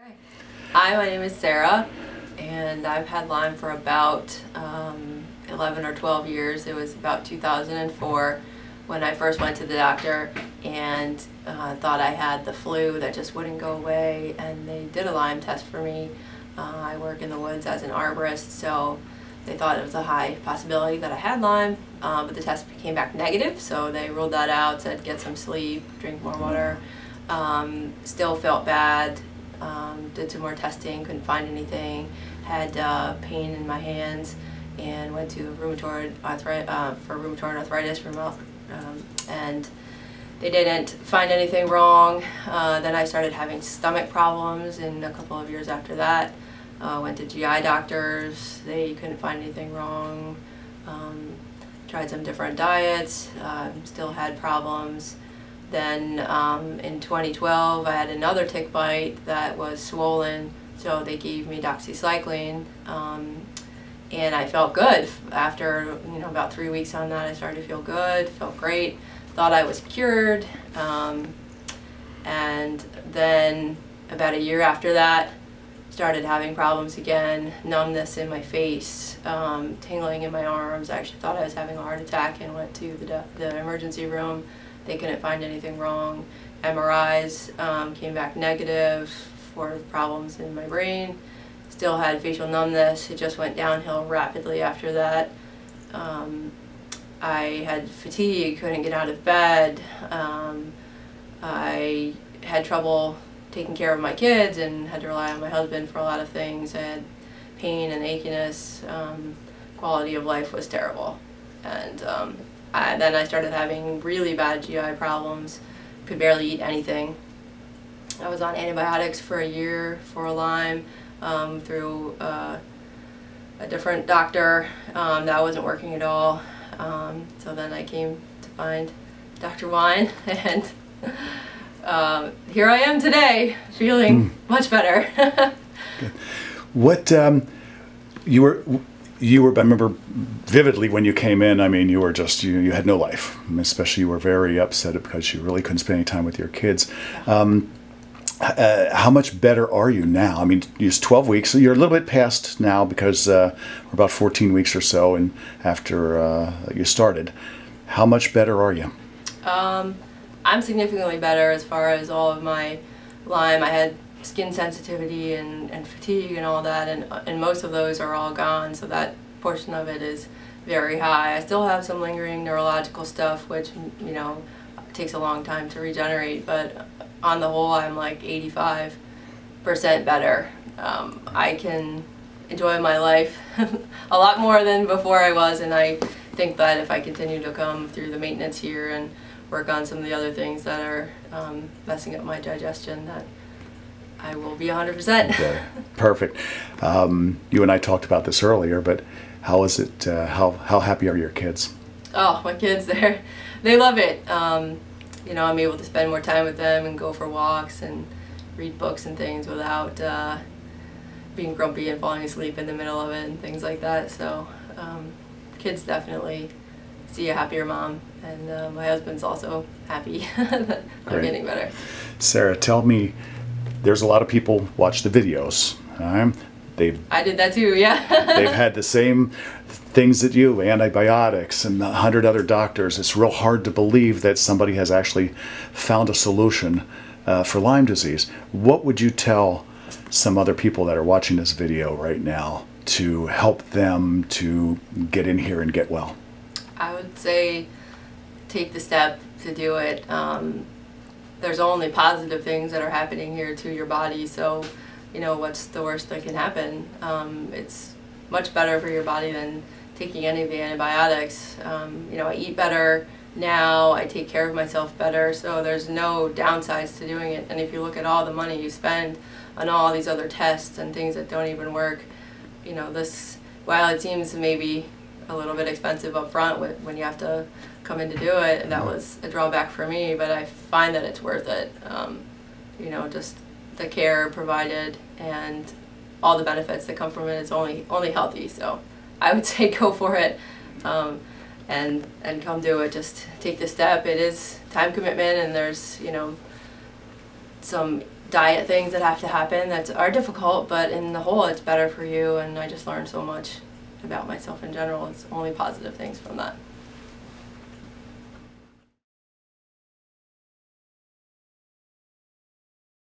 Hi, my name is Sarah, and I've had Lyme for about um, 11 or 12 years. It was about 2004 when I first went to the doctor and uh, thought I had the flu that just wouldn't go away, and they did a Lyme test for me. Uh, I work in the woods as an arborist, so they thought it was a high possibility that I had Lyme, uh, but the test came back negative, so they ruled that out, said get some sleep, drink more water. Um, still felt bad, um, did some more testing, couldn't find anything, had uh, pain in my hands, and went to rheumatoid arthritis uh, for rheumatoid arthritis, um, and they didn't find anything wrong. Uh, then I started having stomach problems, and a couple of years after that, uh, went to GI doctors. They couldn't find anything wrong. Um, tried some different diets, um, still had problems. Then um, in 2012, I had another tick bite that was swollen, so they gave me doxycycline, um, and I felt good. After you know about three weeks on that, I started to feel good, felt great, thought I was cured, um, and then about a year after that, started having problems again, numbness in my face, um, tingling in my arms. I actually thought I was having a heart attack and went to the, the emergency room they couldn't find anything wrong. MRIs um, came back negative for problems in my brain. Still had facial numbness. It just went downhill rapidly after that. Um, I had fatigue, couldn't get out of bed. Um, I had trouble taking care of my kids and had to rely on my husband for a lot of things. I had pain and achiness. Um, quality of life was terrible. And um, I, then I started having really bad GI problems, could barely eat anything. I was on antibiotics for a year for Lyme um, through uh, a different doctor. Um, that wasn't working at all. Um, so then I came to find Dr. Wine and uh, here I am today feeling mm. much better. what um, you were you were, I remember vividly when you came in, I mean, you were just, you, you had no life. Especially you were very upset because you really couldn't spend any time with your kids. Um, uh, how much better are you now? I mean, it's 12 weeks. You're a little bit past now because uh, we're about 14 weeks or so and after uh, you started. How much better are you? Um, I'm significantly better as far as all of my Lyme. I had skin sensitivity and, and fatigue and all that and, and most of those are all gone so that portion of it is very high. I still have some lingering neurological stuff which you know takes a long time to regenerate but on the whole I'm like 85% better. Um, I can enjoy my life a lot more than before I was and I think that if I continue to come through the maintenance here and work on some of the other things that are um, messing up my digestion that I will be 100%. okay. Perfect. Um, you and I talked about this earlier, but how is it, uh, how, how happy are your kids? Oh, my kids, they they love it. Um, you know, I'm able to spend more time with them and go for walks and read books and things without uh, being grumpy and falling asleep in the middle of it and things like that. So um, kids definitely see a happier mom and uh, my husband's also happy that I'm getting better. Sarah, tell me there's a lot of people watch the videos. Um, they've I did that too. Yeah. they've had the same things that you, antibiotics and a hundred other doctors. It's real hard to believe that somebody has actually found a solution uh, for Lyme disease. What would you tell some other people that are watching this video right now to help them to get in here and get well? I would say take the step to do it. Um, there's only positive things that are happening here to your body. So, you know, what's the worst that can happen? Um, it's much better for your body than taking any of the antibiotics. Um, you know, I eat better now, I take care of myself better, so there's no downsides to doing it. And if you look at all the money you spend on all these other tests and things that don't even work, you know, this, while it seems maybe a little bit expensive up front when you have to come in to do it, and that mm-hmm. was a drawback for me. But I find that it's worth it. Um, you know, just the care provided and all the benefits that come from it is only only healthy. So I would say go for it. Um, and and come do it. Just take the step. It is time commitment, and there's you know some diet things that have to happen that are difficult. But in the whole, it's better for you. And I just learned so much about myself in general. It's only positive things from that.